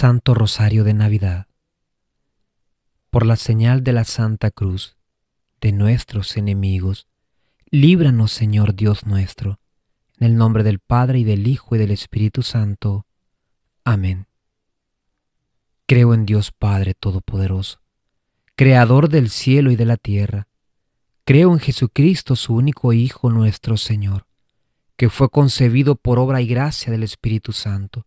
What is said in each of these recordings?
Santo Rosario de Navidad. Por la señal de la Santa Cruz de nuestros enemigos, líbranos Señor Dios nuestro, en el nombre del Padre y del Hijo y del Espíritu Santo. Amén. Creo en Dios Padre Todopoderoso, Creador del cielo y de la tierra. Creo en Jesucristo, su único Hijo nuestro Señor, que fue concebido por obra y gracia del Espíritu Santo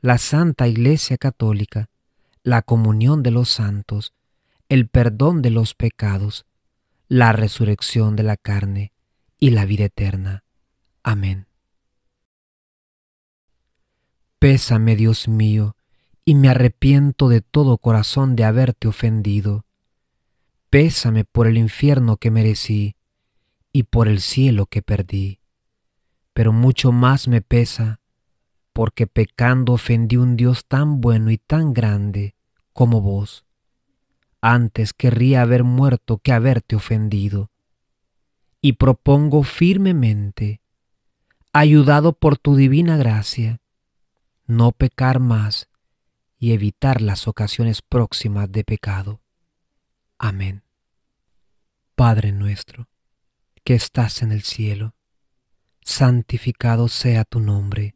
la Santa Iglesia Católica, la comunión de los santos, el perdón de los pecados, la resurrección de la carne y la vida eterna. Amén. Pésame, Dios mío, y me arrepiento de todo corazón de haberte ofendido. Pésame por el infierno que merecí y por el cielo que perdí. Pero mucho más me pesa porque pecando ofendí un Dios tan bueno y tan grande como vos. Antes querría haber muerto que haberte ofendido. Y propongo firmemente, ayudado por tu divina gracia, no pecar más y evitar las ocasiones próximas de pecado. Amén. Padre nuestro, que estás en el cielo, santificado sea tu nombre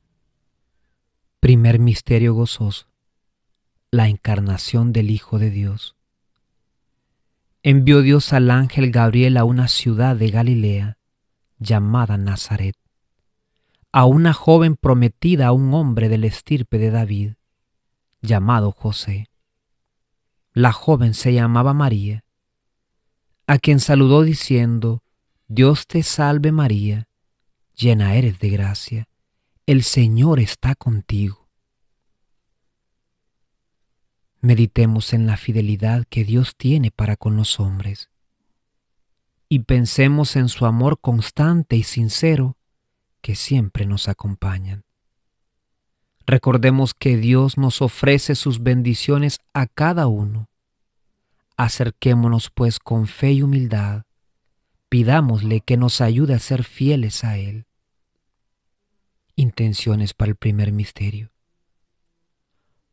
Primer misterio gozoso. La encarnación del Hijo de Dios. Envió Dios al ángel Gabriel a una ciudad de Galilea llamada Nazaret, a una joven prometida a un hombre del estirpe de David, llamado José. La joven se llamaba María, a quien saludó diciendo, Dios te salve María, llena eres de gracia el Señor está contigo. Meditemos en la fidelidad que Dios tiene para con los hombres y pensemos en su amor constante y sincero que siempre nos acompañan. Recordemos que Dios nos ofrece sus bendiciones a cada uno. Acerquémonos pues con fe y humildad, pidámosle que nos ayude a ser fieles a Él intenciones para el primer misterio.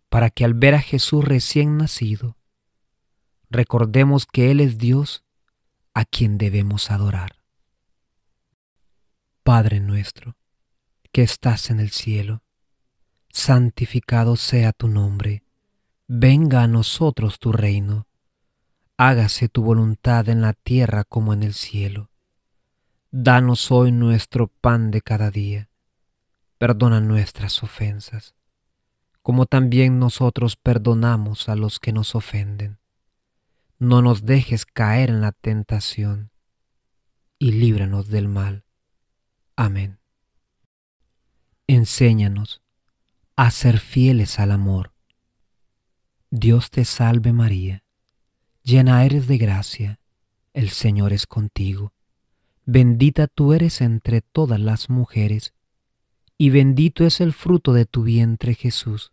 Para que al ver a Jesús recién nacido, recordemos que Él es Dios a quien debemos adorar. Padre nuestro, que estás en el cielo, santificado sea tu nombre, venga a nosotros tu reino, hágase tu voluntad en la tierra como en el cielo. Danos hoy nuestro pan de cada día, perdona nuestras ofensas, como también nosotros perdonamos a los que nos ofenden. No nos dejes caer en la tentación, y líbranos del mal. Amén. Enséñanos a ser fieles al amor. Dios te salve María, llena eres de gracia, el Señor es contigo, bendita tú eres entre todas las mujeres, y bendito es el fruto de tu vientre Jesús.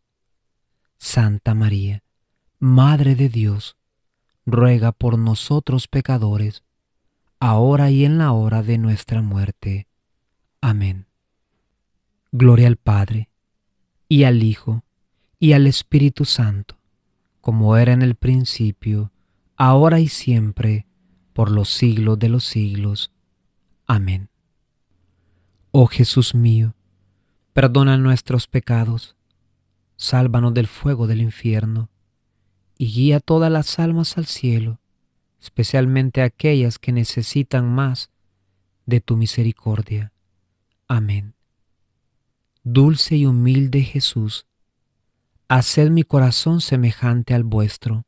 Santa María, Madre de Dios, ruega por nosotros pecadores, ahora y en la hora de nuestra muerte. Amén. Gloria al Padre, y al Hijo, y al Espíritu Santo, como era en el principio, ahora y siempre, por los siglos de los siglos. Amén. Oh Jesús mío, perdona nuestros pecados, sálvanos del fuego del infierno, y guía todas las almas al cielo especialmente aquellas que necesitan más de tu misericordia. Amén. Dulce y humilde Jesús, haced mi corazón semejante al vuestro.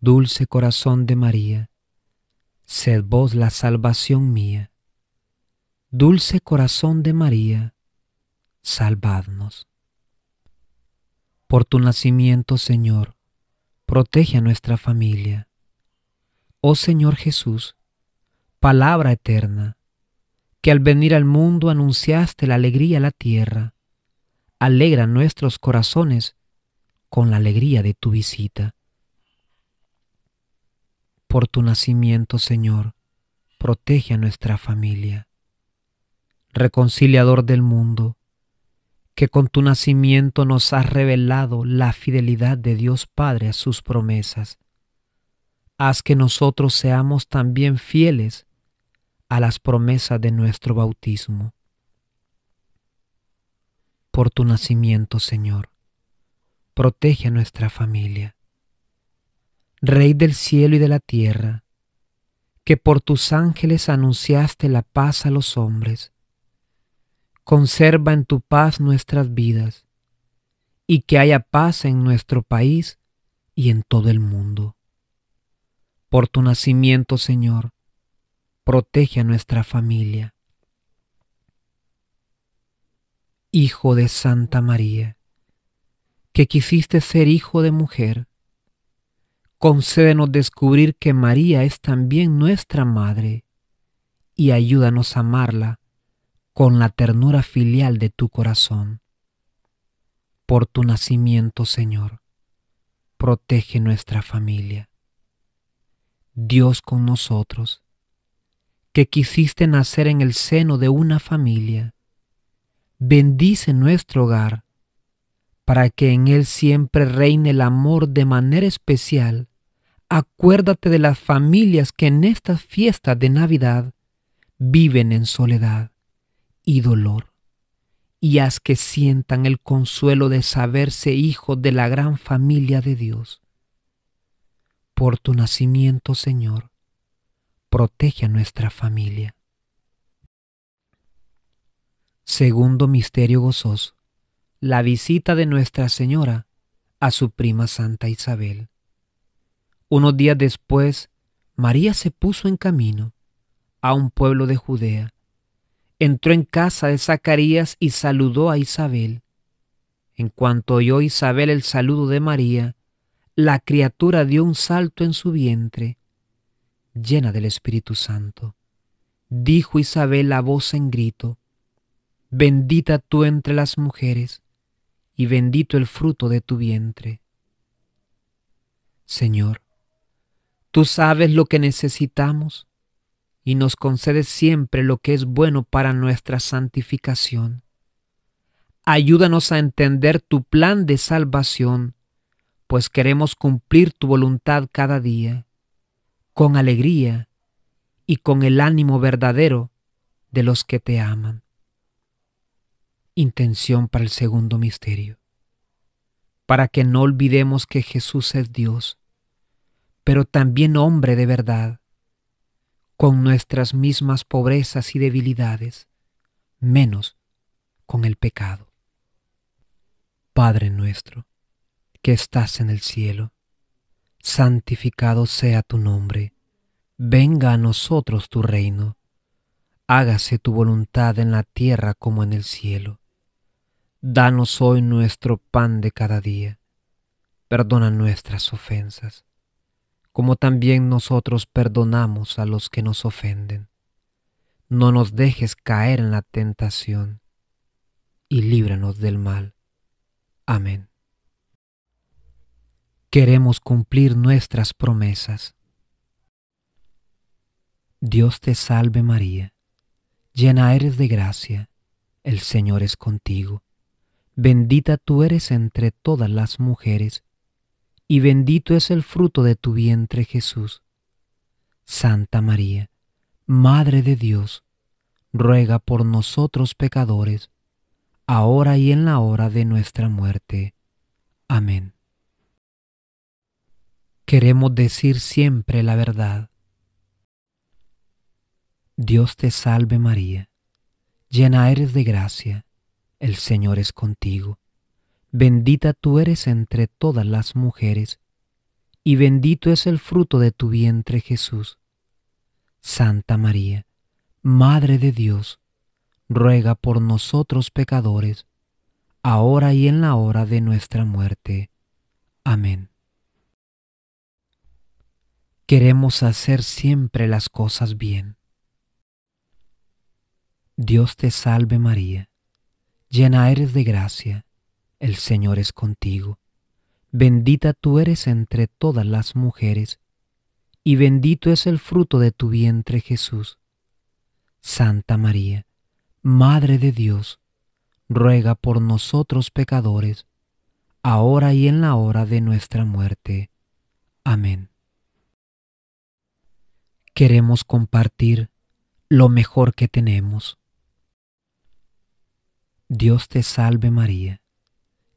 Dulce corazón de María, sed vos la salvación mía. Dulce corazón de María, salvadnos. Por tu nacimiento, Señor, protege a nuestra familia oh Señor Jesús, palabra eterna, que al venir al mundo anunciaste la alegría a la tierra, alegra nuestros corazones con la alegría de tu visita. Por tu nacimiento, Señor, protege a nuestra familia. Reconciliador del mundo, que con tu nacimiento nos has revelado la fidelidad de Dios Padre a sus promesas haz que nosotros seamos también fieles a las promesas de nuestro bautismo. Por tu nacimiento, Señor, protege a nuestra familia. Rey del cielo y de la tierra, que por tus ángeles anunciaste la paz a los hombres, conserva en tu paz nuestras vidas, y que haya paz en nuestro país y en todo el mundo por tu nacimiento, Señor, protege a nuestra familia. Hijo de Santa María, que quisiste ser hijo de mujer, concédenos descubrir que María es también nuestra Madre y ayúdanos a amarla con la ternura filial de tu corazón. Por tu nacimiento, Señor, protege nuestra familia. Dios con nosotros, que quisiste nacer en el seno de una familia. Bendice nuestro hogar, para que en él siempre reine el amor de manera especial. Acuérdate de las familias que en estas fiestas de Navidad viven en soledad y dolor, y haz que sientan el consuelo de saberse hijos de la gran familia de Dios por tu nacimiento, Señor, protege a nuestra familia. Segundo misterio gozoso, la visita de Nuestra Señora a su prima Santa Isabel. Unos días después, María se puso en camino a un pueblo de Judea. Entró en casa de Zacarías y saludó a Isabel. En cuanto oyó Isabel el saludo de María, la criatura dio un salto en su vientre, llena del Espíritu Santo. Dijo Isabel a voz en grito, Bendita tú entre las mujeres, y bendito el fruto de tu vientre. Señor, tú sabes lo que necesitamos, y nos concedes siempre lo que es bueno para nuestra santificación. Ayúdanos a entender tu plan de salvación pues queremos cumplir tu voluntad cada día, con alegría y con el ánimo verdadero de los que te aman. Intención para el segundo misterio, para que no olvidemos que Jesús es Dios, pero también hombre de verdad, con nuestras mismas pobrezas y debilidades, menos con el pecado. Padre nuestro, que estás en el cielo, santificado sea tu nombre venga a nosotros tu reino, hágase tu voluntad en la tierra como en el cielo. Danos hoy nuestro pan de cada día, perdona nuestras ofensas, como también nosotros perdonamos a los que nos ofenden. No nos dejes caer en la tentación, y líbranos del mal. Amén. Queremos cumplir nuestras promesas. Dios te salve María, llena eres de gracia, el Señor es contigo. Bendita tú eres entre todas las mujeres, y bendito es el fruto de tu vientre Jesús. Santa María, Madre de Dios, ruega por nosotros pecadores, ahora y en la hora de nuestra muerte. Amén. Queremos decir siempre la verdad. Dios te salve María, llena eres de gracia, el Señor es contigo. Bendita tú eres entre todas las mujeres, y bendito es el fruto de tu vientre Jesús. Santa María, Madre de Dios, ruega por nosotros pecadores, ahora y en la hora de nuestra muerte. Amén. Queremos hacer siempre las cosas bien. Dios te salve María, llena eres de gracia, el Señor es contigo. Bendita tú eres entre todas las mujeres, y bendito es el fruto de tu vientre Jesús. Santa María, Madre de Dios, ruega por nosotros pecadores, ahora y en la hora de nuestra muerte. Amén. Queremos compartir lo mejor que tenemos. Dios te salve María,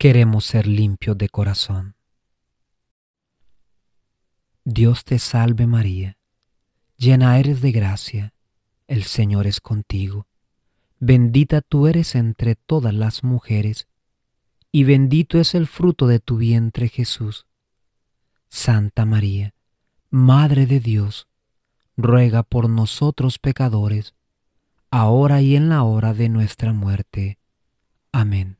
Queremos ser limpios de corazón. Dios te salve María, llena eres de gracia, el Señor es contigo. Bendita tú eres entre todas las mujeres, y bendito es el fruto de tu vientre Jesús. Santa María, Madre de Dios, ruega por nosotros pecadores, ahora y en la hora de nuestra muerte. Amén.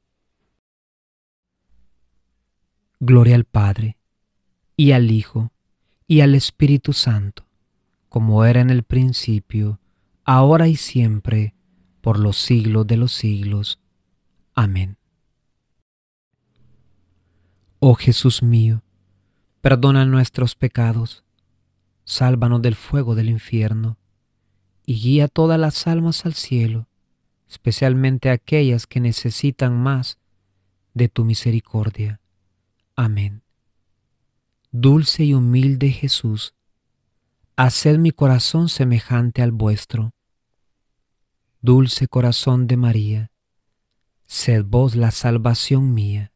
Gloria al Padre, y al Hijo, y al Espíritu Santo, como era en el principio, ahora y siempre, por los siglos de los siglos. Amén. Oh Jesús mío, Perdona nuestros pecados, sálvanos del fuego del infierno, y guía todas las almas al cielo, especialmente aquellas que necesitan más de tu misericordia. Amén. Dulce y humilde Jesús, haced mi corazón semejante al vuestro. Dulce corazón de María, sed vos la salvación mía.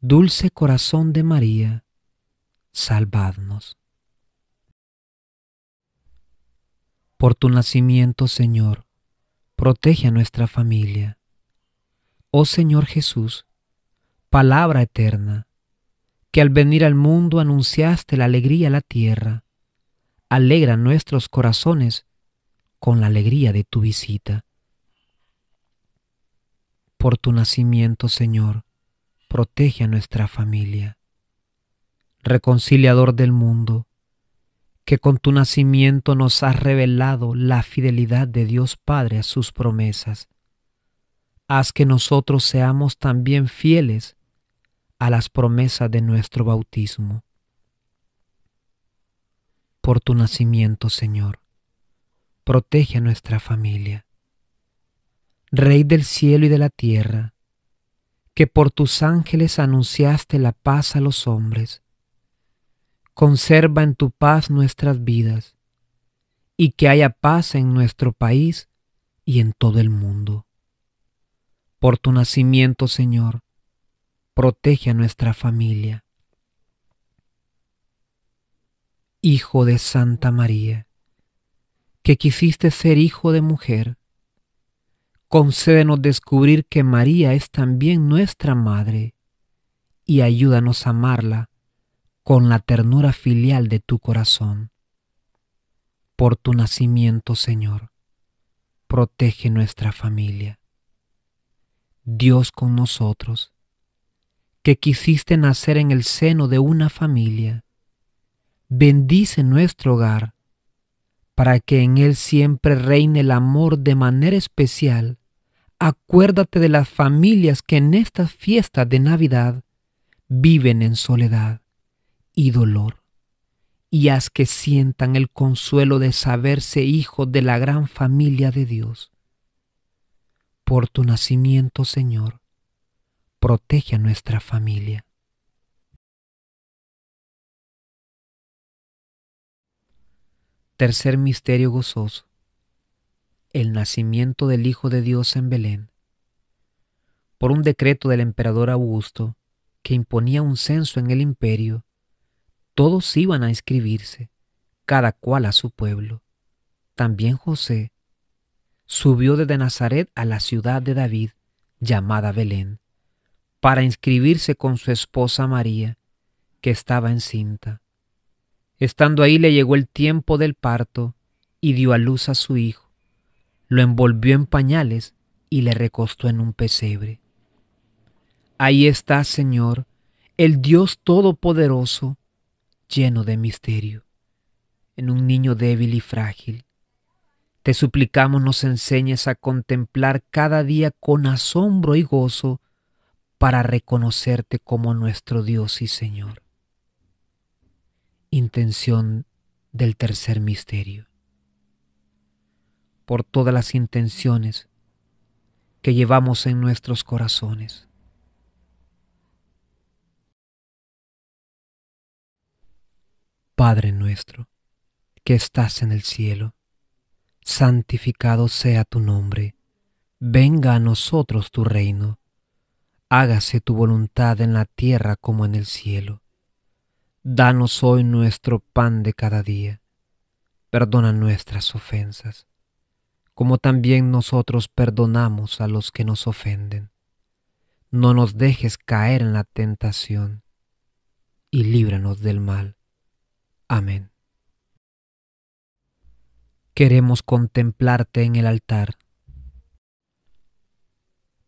Dulce corazón de María, salvadnos. Por tu nacimiento, Señor, protege a nuestra familia. Oh Señor Jesús, palabra eterna, que al venir al mundo anunciaste la alegría a la tierra, alegra nuestros corazones con la alegría de tu visita. Por tu nacimiento, Señor, protege a nuestra familia reconciliador del mundo, que con tu nacimiento nos has revelado la fidelidad de Dios Padre a sus promesas. Haz que nosotros seamos también fieles a las promesas de nuestro bautismo. Por tu nacimiento, Señor, protege a nuestra familia. Rey del cielo y de la tierra, que por tus ángeles anunciaste la paz a los hombres, conserva en tu paz nuestras vidas, y que haya paz en nuestro país y en todo el mundo. Por tu nacimiento, Señor, protege a nuestra familia. Hijo de Santa María, que quisiste ser hijo de mujer, concédenos descubrir que María es también nuestra Madre, y ayúdanos a amarla con la ternura filial de tu corazón. Por tu nacimiento, Señor, protege nuestra familia. Dios con nosotros, que quisiste nacer en el seno de una familia, bendice nuestro hogar, para que en él siempre reine el amor de manera especial. Acuérdate de las familias que en estas fiestas de Navidad viven en soledad y dolor, y haz que sientan el consuelo de saberse hijos de la gran familia de Dios. Por tu nacimiento, Señor, protege a nuestra familia. Tercer misterio gozoso. El nacimiento del Hijo de Dios en Belén. Por un decreto del emperador Augusto, que imponía un censo en el imperio, todos iban a inscribirse, cada cual a su pueblo. También José subió desde Nazaret a la ciudad de David, llamada Belén, para inscribirse con su esposa María, que estaba encinta. Estando ahí le llegó el tiempo del parto y dio a luz a su hijo. Lo envolvió en pañales y le recostó en un pesebre. Ahí está, Señor, el Dios Todopoderoso, lleno de misterio, en un niño débil y frágil. Te suplicamos nos enseñes a contemplar cada día con asombro y gozo para reconocerte como nuestro Dios y Señor. Intención del tercer misterio. Por todas las intenciones que llevamos en nuestros corazones Padre nuestro, que estás en el cielo, santificado sea tu nombre, venga a nosotros tu reino, hágase tu voluntad en la tierra como en el cielo. Danos hoy nuestro pan de cada día, perdona nuestras ofensas, como también nosotros perdonamos a los que nos ofenden. No nos dejes caer en la tentación, y líbranos del mal. Amén. Queremos contemplarte en el altar.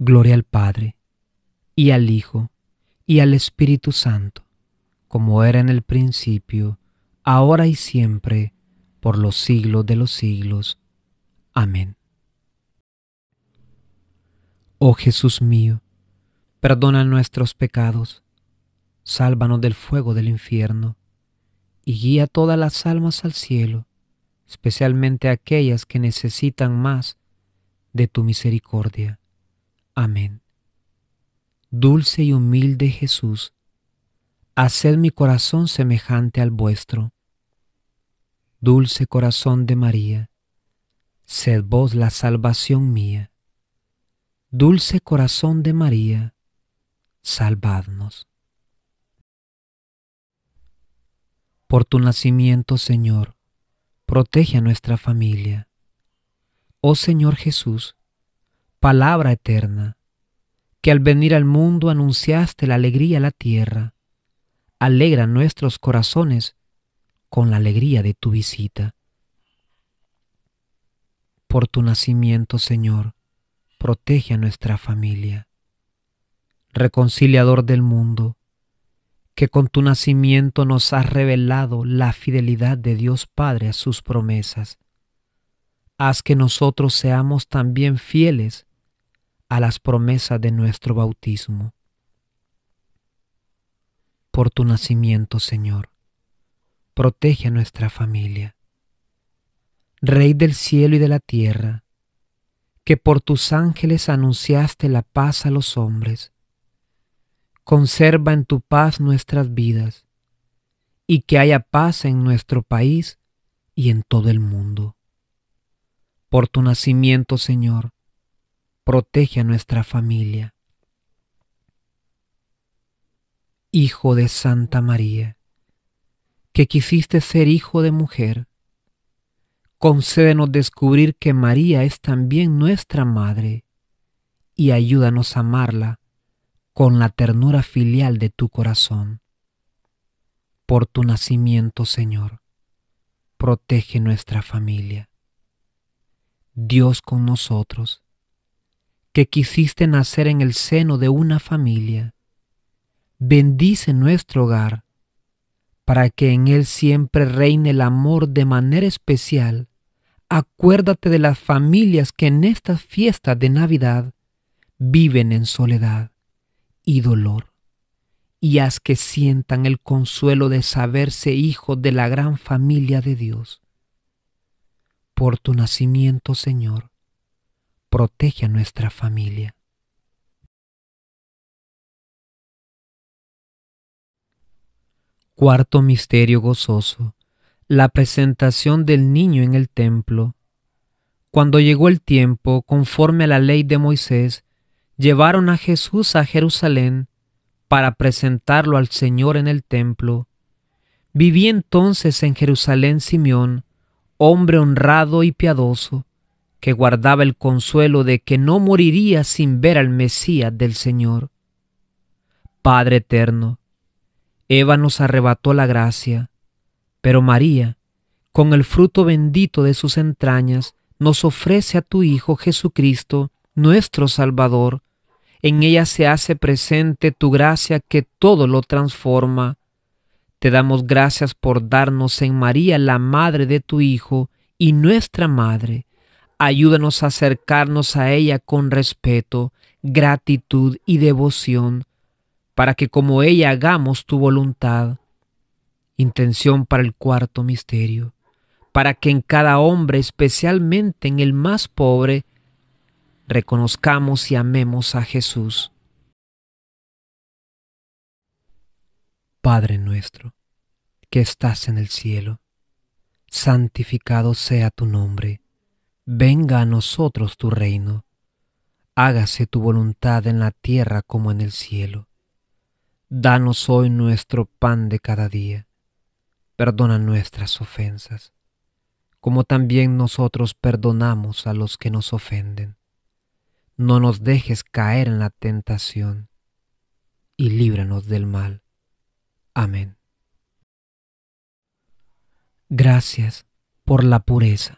Gloria al Padre, y al Hijo, y al Espíritu Santo, como era en el principio, ahora y siempre, por los siglos de los siglos. Amén. Oh Jesús mío, perdona nuestros pecados, sálvanos del fuego del infierno, y guía todas las almas al cielo, especialmente aquellas que necesitan más de tu misericordia. Amén. Dulce y humilde Jesús, haced mi corazón semejante al vuestro. Dulce corazón de María, sed vos la salvación mía. Dulce corazón de María, salvadnos. Por tu nacimiento, Señor, protege a nuestra familia. Oh Señor Jesús, palabra eterna, que al venir al mundo anunciaste la alegría a la tierra, alegra nuestros corazones con la alegría de tu visita. Por tu nacimiento, Señor, protege a nuestra familia reconciliador del mundo, que con tu nacimiento nos has revelado la fidelidad de Dios Padre a sus promesas. Haz que nosotros seamos también fieles a las promesas de nuestro bautismo. Por tu nacimiento, Señor, protege a nuestra familia. Rey del cielo y de la tierra, que por tus ángeles anunciaste la paz a los hombres, conserva en tu paz nuestras vidas, y que haya paz en nuestro país y en todo el mundo. Por tu nacimiento, Señor, protege a nuestra familia. Hijo de Santa María, que quisiste ser hijo de mujer, concédenos descubrir que María es también nuestra Madre, y ayúdanos a amarla con la ternura filial de tu corazón. Por tu nacimiento, Señor, protege nuestra familia. Dios con nosotros, que quisiste nacer en el seno de una familia, bendice nuestro hogar, para que en él siempre reine el amor de manera especial. Acuérdate de las familias que en estas fiestas de Navidad viven en soledad y dolor, y haz que sientan el consuelo de saberse hijos de la gran familia de Dios. Por tu nacimiento, Señor, protege a nuestra familia. Cuarto Misterio Gozoso. La presentación del niño en el templo. Cuando llegó el tiempo, conforme a la ley de Moisés, llevaron a Jesús a Jerusalén para presentarlo al Señor en el templo. Viví entonces en Jerusalén Simeón, hombre honrado y piadoso, que guardaba el consuelo de que no moriría sin ver al Mesías del Señor. Padre eterno, Eva nos arrebató la gracia, pero María, con el fruto bendito de sus entrañas, nos ofrece a tu Hijo Jesucristo, nuestro Salvador, en ella se hace presente tu gracia que todo lo transforma. Te damos gracias por darnos en María la madre de tu Hijo y nuestra madre. Ayúdanos a acercarnos a ella con respeto, gratitud y devoción, para que como ella hagamos tu voluntad. Intención para el cuarto misterio, para que en cada hombre, especialmente en el más pobre, reconozcamos y amemos a Jesús. Padre nuestro, que estás en el cielo, santificado sea tu nombre, venga a nosotros tu reino, hágase tu voluntad en la tierra como en el cielo. Danos hoy nuestro pan de cada día perdona nuestras ofensas, como también nosotros perdonamos a los que nos ofenden. No nos dejes caer en la tentación, y líbranos del mal. Amén. Gracias por la pureza.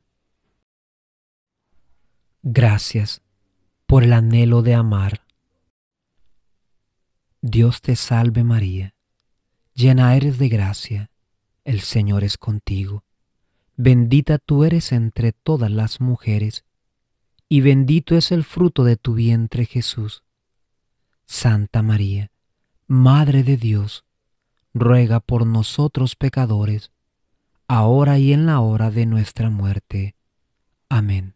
Gracias por el anhelo de amar. Dios te salve María, llena eres de gracia, el Señor es contigo. Bendita tú eres entre todas las mujeres, y bendito es el fruto de tu vientre Jesús. Santa María, Madre de Dios, ruega por nosotros pecadores, ahora y en la hora de nuestra muerte. Amén.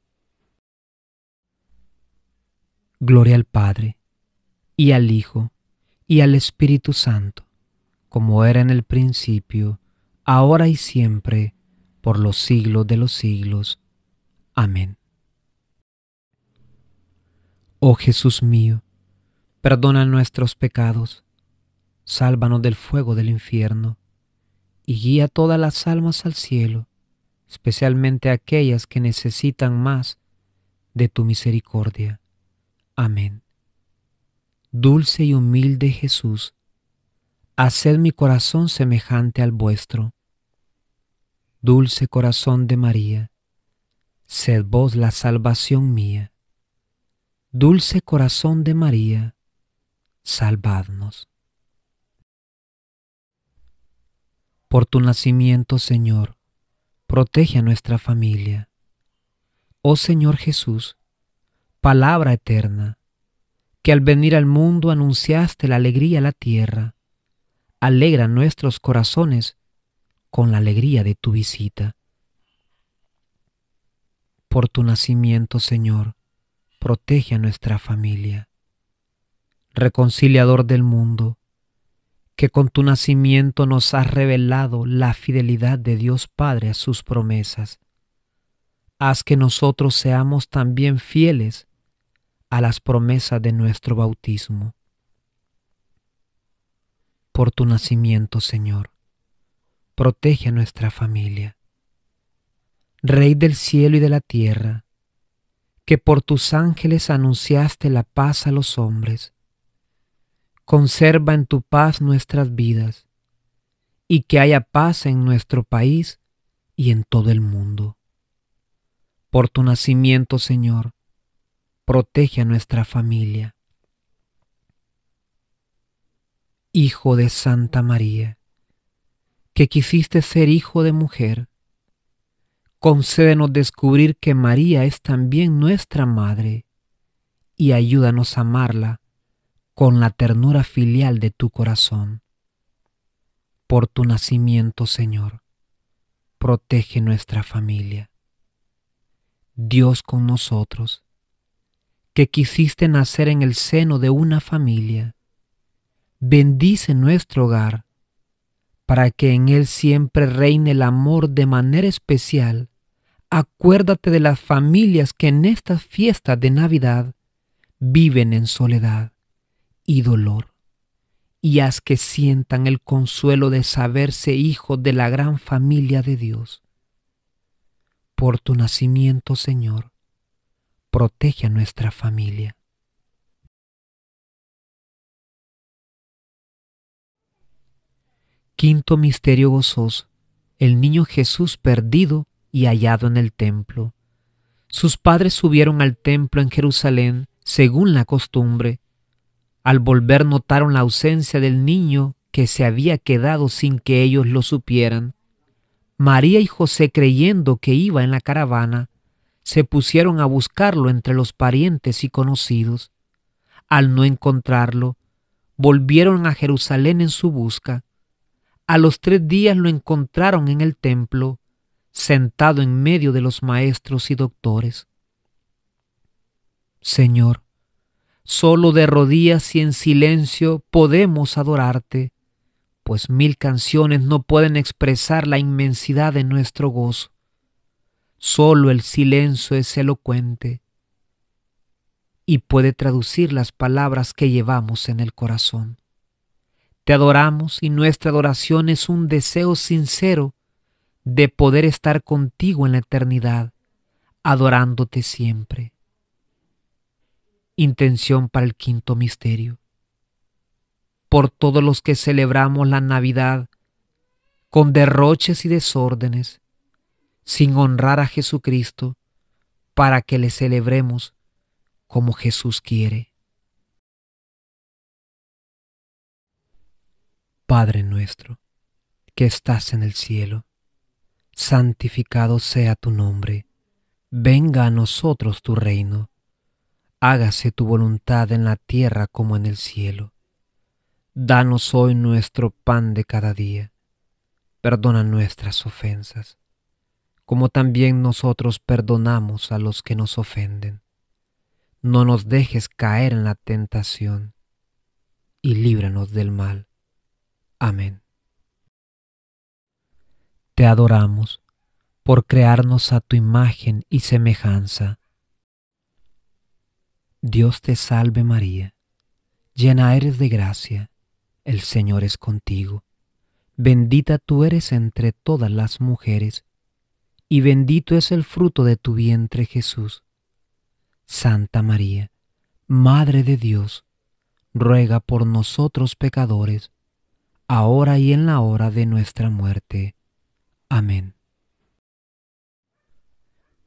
Gloria al Padre, y al Hijo, y al Espíritu Santo, como era en el principio, ahora y siempre, por los siglos de los siglos. Amén. Oh Jesús mío, perdona nuestros pecados, sálvanos del fuego del infierno, y guía todas las almas al cielo, especialmente aquellas que necesitan más de tu misericordia. Amén. Dulce y humilde Jesús, haced mi corazón semejante al vuestro. Dulce corazón de María, sed vos la salvación mía. Dulce corazón de María, salvadnos. Por tu nacimiento, Señor, protege a nuestra familia. Oh Señor Jesús, palabra eterna, que al venir al mundo anunciaste la alegría a la tierra, alegra nuestros corazones con la alegría de tu visita. Por tu nacimiento, Señor, protege a nuestra familia. Reconciliador del mundo, que con tu nacimiento nos has revelado la fidelidad de Dios Padre a sus promesas. Haz que nosotros seamos también fieles a las promesas de nuestro bautismo. Por tu nacimiento, Señor, protege a nuestra familia. Rey del cielo y de la tierra, que por tus ángeles anunciaste la paz a los hombres, conserva en tu paz nuestras vidas, y que haya paz en nuestro país y en todo el mundo. Por tu nacimiento, Señor, protege a nuestra familia. Hijo de Santa María, que quisiste ser hijo de mujer, concédenos descubrir que María es también nuestra madre y ayúdanos a amarla con la ternura filial de tu corazón. Por tu nacimiento, Señor, protege nuestra familia. Dios con nosotros que quisiste nacer en el seno de una familia. Bendice nuestro hogar, para que en él siempre reine el amor de manera especial. Acuérdate de las familias que en estas fiestas de Navidad viven en soledad y dolor, y haz que sientan el consuelo de saberse hijos de la gran familia de Dios. Por tu nacimiento, Señor, protege a nuestra familia. Quinto misterio gozoso, el niño Jesús perdido y hallado en el templo. Sus padres subieron al templo en Jerusalén según la costumbre. Al volver notaron la ausencia del niño que se había quedado sin que ellos lo supieran. María y José creyendo que iba en la caravana, se pusieron a buscarlo entre los parientes y conocidos. Al no encontrarlo, volvieron a Jerusalén en su busca. A los tres días lo encontraron en el templo, sentado en medio de los maestros y doctores. Señor, solo de rodillas y en silencio podemos adorarte, pues mil canciones no pueden expresar la inmensidad de nuestro gozo. Solo el silencio es elocuente y puede traducir las palabras que llevamos en el corazón. Te adoramos y nuestra adoración es un deseo sincero de poder estar contigo en la eternidad, adorándote siempre. Intención para el quinto misterio. Por todos los que celebramos la Navidad con derroches y desórdenes, sin honrar a Jesucristo, para que le celebremos como Jesús quiere. Padre nuestro, que estás en el cielo, santificado sea tu nombre, venga a nosotros tu reino, hágase tu voluntad en la tierra como en el cielo. Danos hoy nuestro pan de cada día, perdona nuestras ofensas como también nosotros perdonamos a los que nos ofenden. No nos dejes caer en la tentación, y líbranos del mal. Amén. Te adoramos por crearnos a tu imagen y semejanza. Dios te salve María, llena eres de gracia, el Señor es contigo. Bendita tú eres entre todas las mujeres, y bendito es el fruto de tu vientre Jesús. Santa María, Madre de Dios, ruega por nosotros pecadores, ahora y en la hora de nuestra muerte. Amén.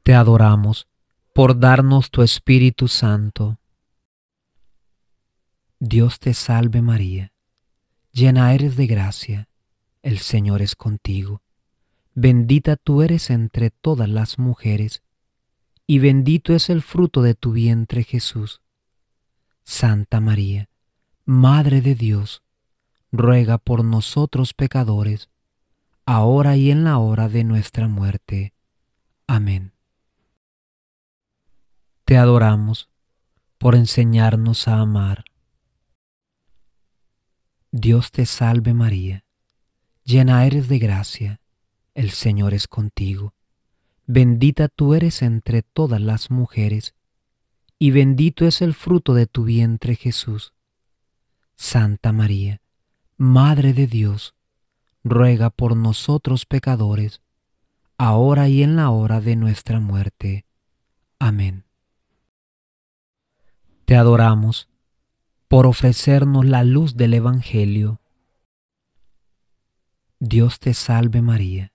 Te adoramos por darnos tu Espíritu Santo. Dios te salve María, llena eres de gracia, el Señor es contigo Bendita tú eres entre todas las mujeres, y bendito es el fruto de tu vientre Jesús. Santa María, Madre de Dios, ruega por nosotros pecadores, ahora y en la hora de nuestra muerte. Amén. Te adoramos por enseñarnos a amar. Dios te salve María, llena eres de gracia el Señor es contigo. Bendita tú eres entre todas las mujeres, y bendito es el fruto de tu vientre Jesús. Santa María, Madre de Dios, ruega por nosotros pecadores, ahora y en la hora de nuestra muerte. Amén. Te adoramos por ofrecernos la luz del Evangelio. Dios te salve María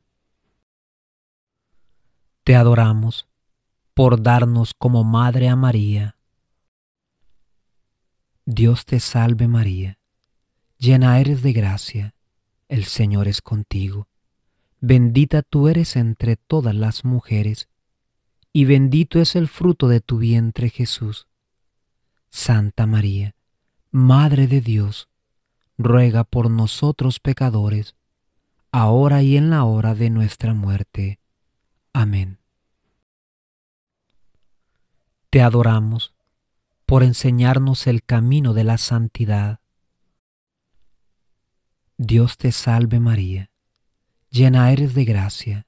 Te adoramos por darnos como Madre a María. Dios te salve María, llena eres de gracia, el Señor es contigo. Bendita tú eres entre todas las mujeres, y bendito es el fruto de tu vientre Jesús. Santa María, Madre de Dios, ruega por nosotros pecadores, ahora y en la hora de nuestra muerte. Amén. Te adoramos por enseñarnos el camino de la santidad. Dios te salve María, llena eres de gracia,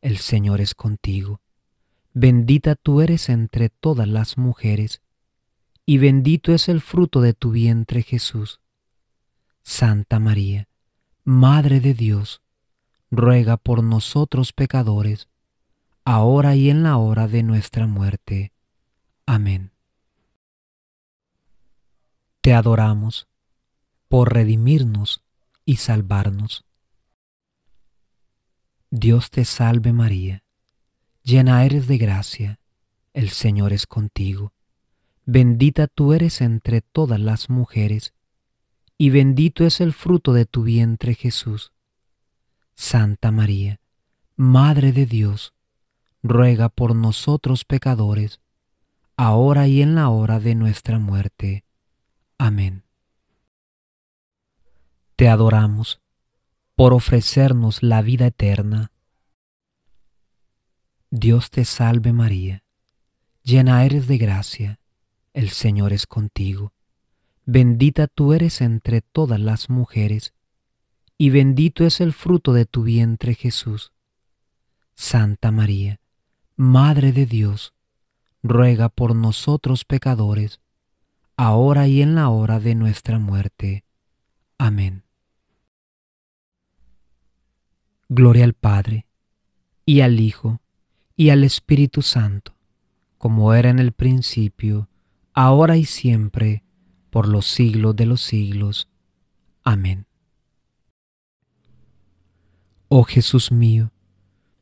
el Señor es contigo. Bendita tú eres entre todas las mujeres, y bendito es el fruto de tu vientre Jesús. Santa María, Madre de Dios, ruega por nosotros pecadores, ahora y en la hora de nuestra muerte. Amén. Te adoramos por redimirnos y salvarnos. Dios te salve María, llena eres de gracia, el Señor es contigo. Bendita tú eres entre todas las mujeres, y bendito es el fruto de tu vientre Jesús. Santa María, Madre de Dios, ruega por nosotros pecadores, ahora y en la hora de nuestra muerte. Amén. Te adoramos por ofrecernos la vida eterna. Dios te salve María, llena eres de gracia, el Señor es contigo. Bendita tú eres entre todas las mujeres, y bendito es el fruto de tu vientre Jesús. Santa María, Madre de Dios, ruega por nosotros pecadores, ahora y en la hora de nuestra muerte. Amén. Gloria al Padre, y al Hijo, y al Espíritu Santo, como era en el principio, ahora y siempre, por los siglos de los siglos. Amén. Oh Jesús mío,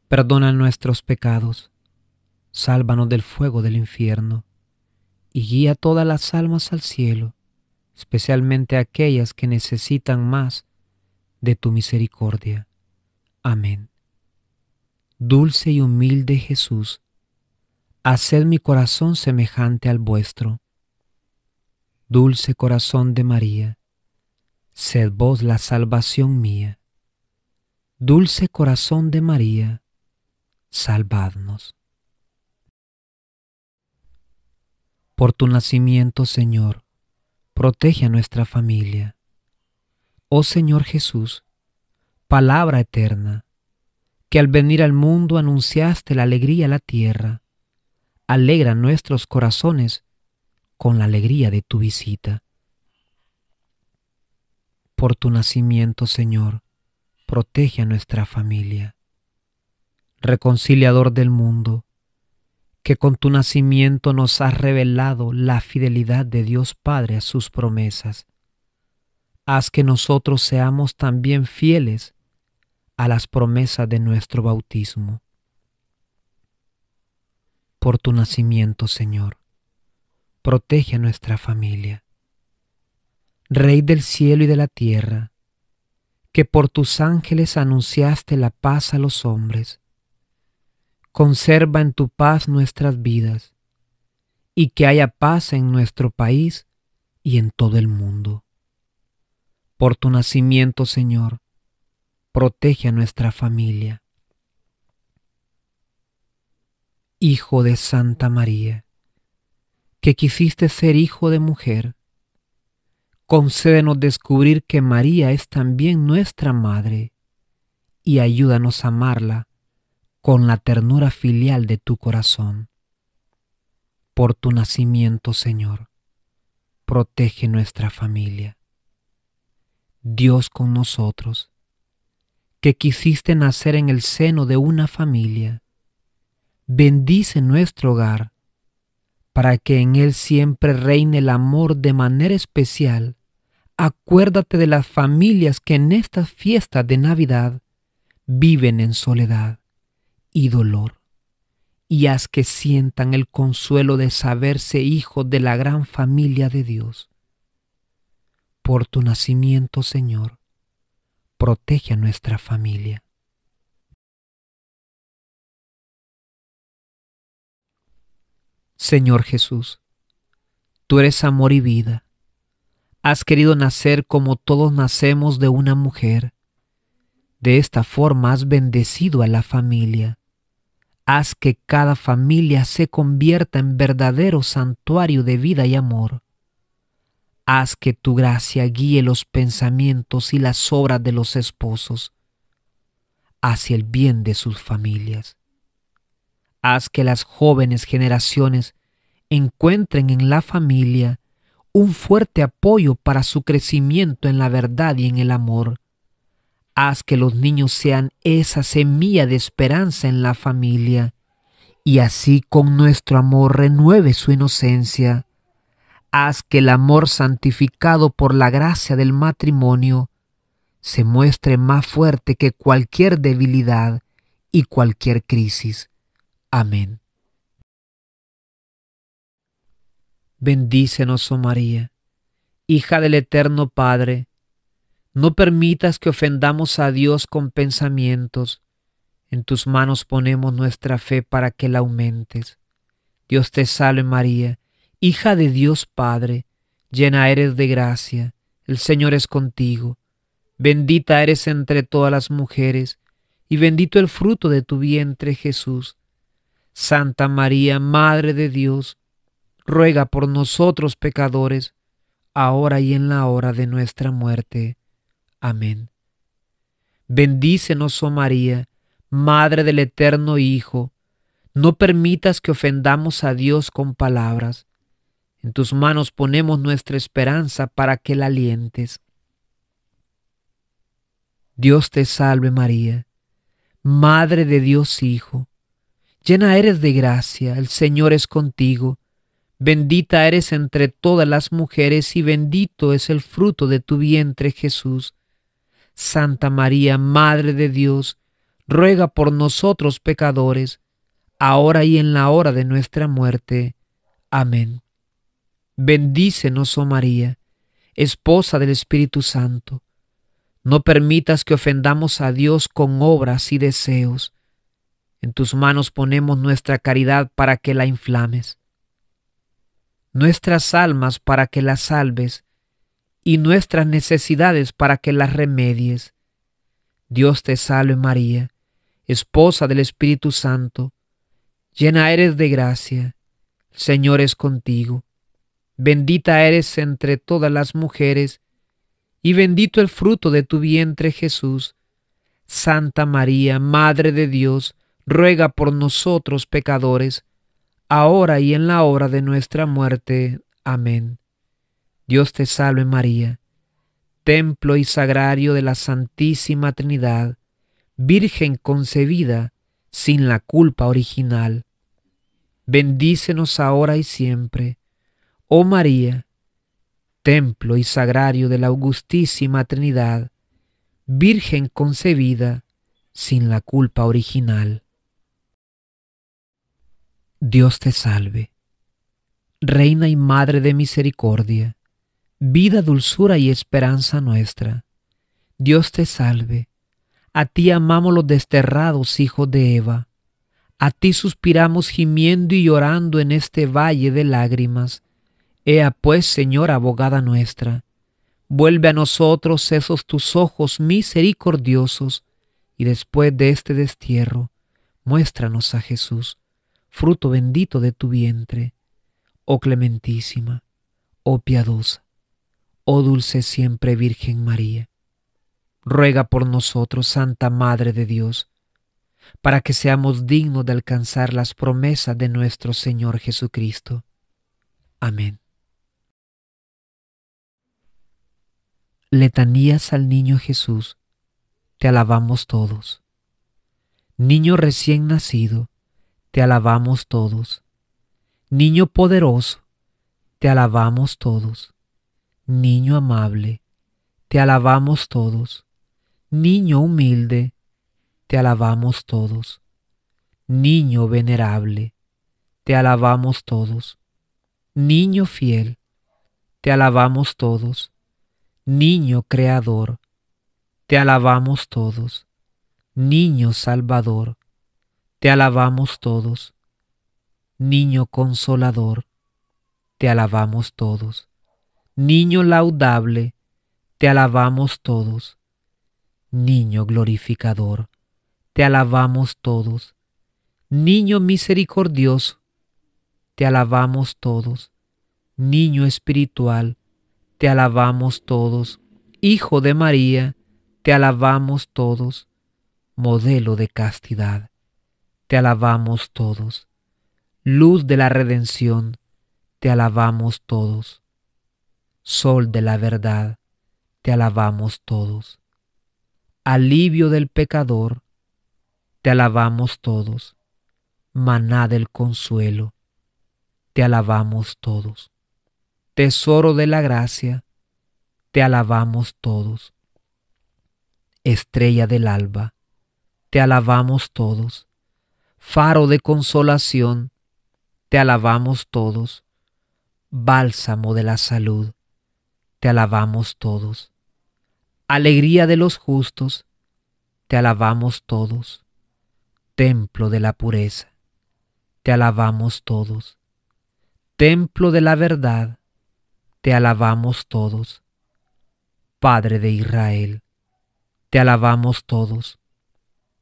perdona nuestros pecados, sálvanos del fuego del infierno, y guía todas las almas al cielo, especialmente aquellas que necesitan más de tu misericordia. Amén. Dulce y humilde Jesús, haced mi corazón semejante al vuestro. Dulce corazón de María, sed vos la salvación mía. Dulce corazón de María, salvadnos. Por tu nacimiento, Señor, protege a nuestra familia. Oh Señor Jesús, palabra eterna, que al venir al mundo anunciaste la alegría a la tierra, alegra nuestros corazones con la alegría de tu visita. Por tu nacimiento, Señor, protege a nuestra familia. Reconciliador del mundo, que con tu nacimiento nos has revelado la fidelidad de Dios Padre a sus promesas. Haz que nosotros seamos también fieles a las promesas de nuestro bautismo. Por tu nacimiento, Señor, protege a nuestra familia. Rey del cielo y de la tierra, que por tus ángeles anunciaste la paz a los hombres, conserva en tu paz nuestras vidas, y que haya paz en nuestro país y en todo el mundo. Por tu nacimiento, Señor, protege a nuestra familia. Hijo de Santa María, que quisiste ser hijo de mujer, concédenos descubrir que María es también nuestra madre y ayúdanos a amarla con la ternura filial de tu corazón. Por tu nacimiento, Señor, protege nuestra familia. Dios con nosotros, que quisiste nacer en el seno de una familia. Bendice nuestro hogar, para que en él siempre reine el amor de manera especial. Acuérdate de las familias que en estas fiestas de Navidad viven en soledad y dolor, y haz que sientan el consuelo de saberse hijos de la gran familia de Dios. Por tu nacimiento, Señor, protege a nuestra familia. Señor Jesús, tú eres amor y vida. Has querido nacer como todos nacemos de una mujer. De esta forma has bendecido a la familia. Haz que cada familia se convierta en verdadero santuario de vida y amor. Haz que tu gracia guíe los pensamientos y las obras de los esposos hacia el bien de sus familias. Haz que las jóvenes generaciones encuentren en la familia un fuerte apoyo para su crecimiento en la verdad y en el amor. Haz que los niños sean esa semilla de esperanza en la familia y así con nuestro amor renueve su inocencia. Haz que el amor santificado por la gracia del matrimonio se muestre más fuerte que cualquier debilidad y cualquier crisis. Amén. Bendícenos, oh María, hija del Eterno Padre, no permitas que ofendamos a Dios con pensamientos. En tus manos ponemos nuestra fe para que la aumentes. Dios te salve María, hija de Dios Padre, llena eres de gracia, el Señor es contigo Bendita eres entre todas las mujeres, y bendito el fruto de tu vientre Jesús. Santa María, Madre de Dios, ruega por nosotros pecadores, ahora y en la hora de nuestra muerte. Amén. Bendícenos, oh María, Madre del Eterno Hijo, no permitas que ofendamos a Dios con palabras. En tus manos ponemos nuestra esperanza para que la alientes. Dios te salve María, Madre de Dios Hijo, llena eres de gracia, el Señor es contigo, bendita eres entre todas las mujeres y bendito es el fruto de tu vientre Jesús. Santa María, Madre de Dios, ruega por nosotros pecadores, ahora y en la hora de nuestra muerte. Amén. Bendícenos, oh María, esposa del Espíritu Santo no permitas que ofendamos a Dios con obras y deseos. En tus manos ponemos nuestra caridad para que la inflames, nuestras almas para que las salves y nuestras necesidades para que las remedies. Dios te salve María, esposa del Espíritu Santo, llena eres de gracia, Señor es contigo, bendita eres entre todas las mujeres, y bendito el fruto de tu vientre Jesús. Santa María, Madre de Dios, ruega por nosotros pecadores, ahora y en la hora de nuestra muerte. Amén. Dios te salve María, templo y sagrario de la Santísima Trinidad, Virgen concebida sin la culpa original. Bendícenos ahora y siempre. Oh María, templo y sagrario de la Augustísima Trinidad, Virgen concebida sin la culpa original. Dios te salve, Reina y Madre de Misericordia, vida, dulzura y esperanza nuestra. Dios te salve, a ti amamos los desterrados hijos de Eva, a ti suspiramos gimiendo y llorando en este valle de lágrimas. Ea pues, Señor, abogada nuestra, vuelve a nosotros esos tus ojos misericordiosos, y después de este destierro, muéstranos a Jesús, fruto bendito de tu vientre, oh clementísima, oh piadosa, oh dulce siempre Virgen María. Ruega por nosotros, Santa Madre de Dios, para que seamos dignos de alcanzar las promesas de nuestro Señor Jesucristo. Amén. Letanías al Niño Jesús, te alabamos todos. Niño recién nacido, te alabamos todos. Niño poderoso, te alabamos todos. Niño amable, te alabamos todos. Niño humilde, te alabamos todos. Niño venerable, te alabamos todos. Niño fiel, te alabamos todos Niño Creador, te alabamos todos. Niño Salvador, te alabamos todos. Niño Consolador, te alabamos todos. Niño laudable, te alabamos todos. Niño glorificador, te alabamos todos. Niño misericordioso, te alabamos todos. Niño espiritual, te alabamos todos. Hijo de María, te alabamos todos. Modelo de castidad, te alabamos todos. Luz de la redención, te alabamos todos. Sol de la verdad, te alabamos todos. Alivio del pecador, te alabamos todos. Maná del consuelo, te alabamos todos. Tesoro de la gracia, te alabamos todos. Estrella del alba, te alabamos todos. Faro de consolación, te alabamos todos. Bálsamo de la salud, te alabamos todos. Alegría de los justos, te alabamos todos. Templo de la pureza, te alabamos todos. Templo de la verdad, te alabamos todos. Padre de Israel, te alabamos todos.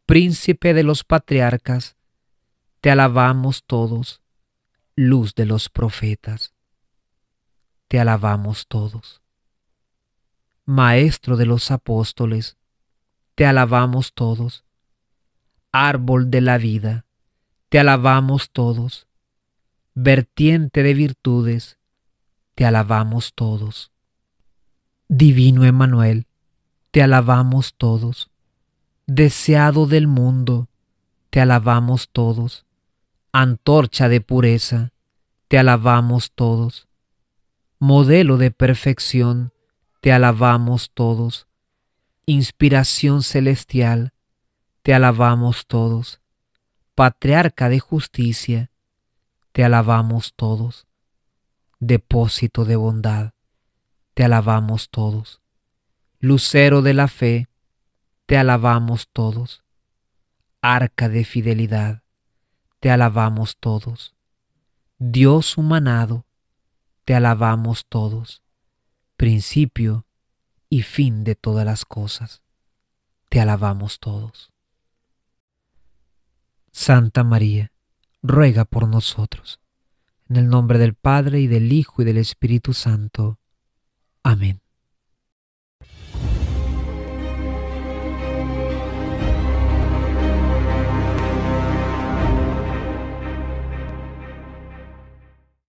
Príncipe de los patriarcas, te alabamos todos. Luz de los profetas, te alabamos todos. Maestro de los apóstoles, te alabamos todos. Árbol de la vida, te alabamos todos. Vertiente de virtudes, te alabamos todos. Divino Emanuel, te alabamos todos. Deseado del mundo, te alabamos todos. Antorcha de pureza, te alabamos todos. Modelo de perfección, te alabamos todos. Inspiración celestial, te alabamos todos. Patriarca de justicia, te alabamos todos. Depósito de bondad, te alabamos todos. Lucero de la fe, te alabamos todos. Arca de fidelidad, te alabamos todos. Dios humanado, te alabamos todos principio y fin de todas las cosas. Te alabamos todos. Santa María, ruega por nosotros. En el nombre del Padre y del Hijo y del Espíritu Santo. Amén.